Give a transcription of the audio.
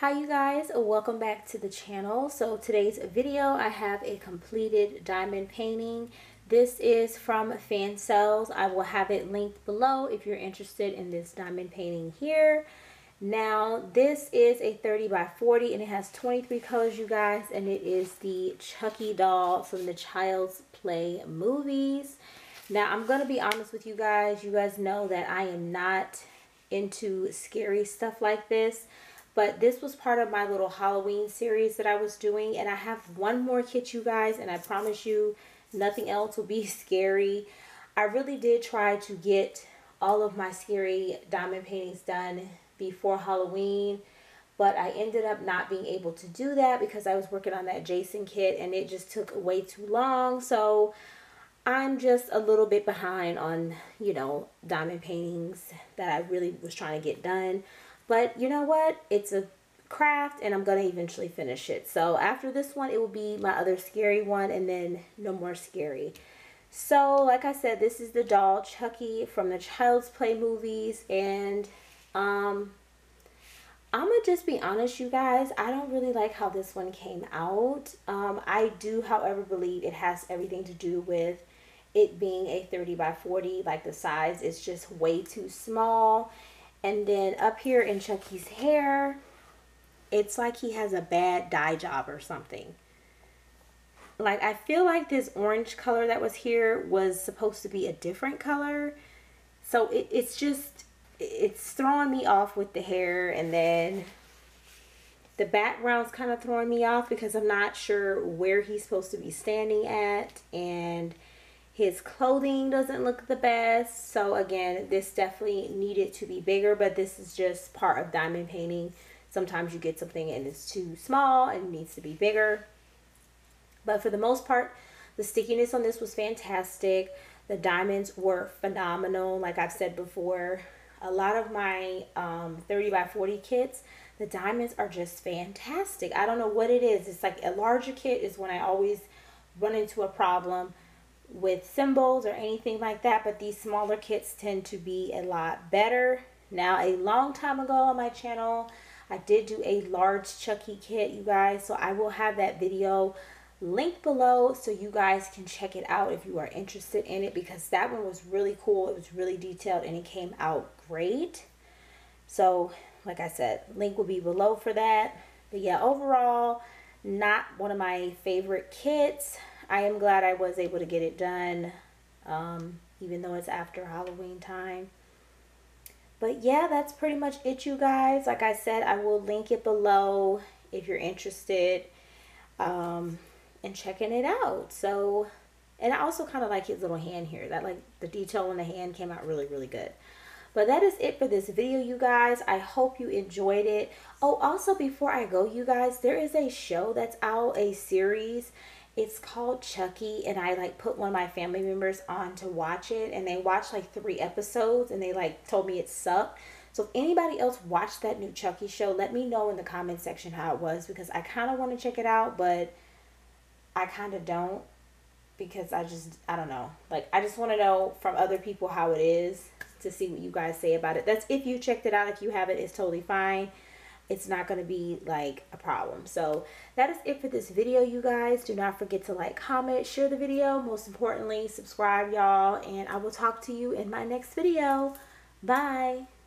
Hi you guys, welcome back to the channel. So today's video I have a completed diamond painting. This is from Fansells. I will have it linked below if you're interested in this diamond painting here. Now this is a 30 by 40 and it has 23 colors you guys and it is the Chucky doll from the Child's Play movies. Now I'm going to be honest with you guys. You guys know that I am not into scary stuff like this but this was part of my little Halloween series that I was doing and I have one more kit you guys and I promise you nothing else will be scary. I really did try to get all of my scary diamond paintings done before Halloween but I ended up not being able to do that because I was working on that Jason kit and it just took way too long so I'm just a little bit behind on you know diamond paintings that I really was trying to get done but you know what? It's a craft and I'm going to eventually finish it. So after this one, it will be my other scary one and then no more scary. So like I said, this is the doll Chucky from the Child's Play movies. And um, I'm to just be honest, you guys. I don't really like how this one came out. Um, I do, however, believe it has everything to do with it being a 30 by 40. Like the size is just way too small and then up here in Chucky's hair, it's like he has a bad dye job or something. Like I feel like this orange color that was here was supposed to be a different color. So it, it's just, it's throwing me off with the hair and then the background's kind of throwing me off because I'm not sure where he's supposed to be standing at and his clothing doesn't look the best. So again, this definitely needed to be bigger, but this is just part of diamond painting. Sometimes you get something and it's too small and needs to be bigger. But for the most part, the stickiness on this was fantastic. The diamonds were phenomenal. Like I've said before, a lot of my um, 30 by 40 kits, the diamonds are just fantastic. I don't know what it is. It's like a larger kit is when I always run into a problem with symbols or anything like that but these smaller kits tend to be a lot better. Now a long time ago on my channel I did do a large Chucky kit you guys so I will have that video linked below so you guys can check it out if you are interested in it because that one was really cool. It was really detailed and it came out great. So like I said link will be below for that. But yeah overall not one of my favorite kits I am glad I was able to get it done, um, even though it's after Halloween time. But yeah, that's pretty much it, you guys. Like I said, I will link it below if you're interested um, in checking it out. So, and I also kind of like his little hand here. That like the detail on the hand came out really, really good. But that is it for this video, you guys. I hope you enjoyed it. Oh, also before I go, you guys, there is a show that's out, a series it's called Chucky and I like put one of my family members on to watch it and they watched like three episodes and they like told me it sucked. So if anybody else watched that new Chucky show, let me know in the comment section how it was because I kind of want to check it out, but I kind of don't because I just, I don't know. Like, I just want to know from other people how it is to see what you guys say about it. That's if you checked it out. If you haven't, it's totally fine it's not going to be like a problem. So that is it for this video you guys. Do not forget to like comment share the video. Most importantly subscribe y'all. And i will talk to you in my next video. Bye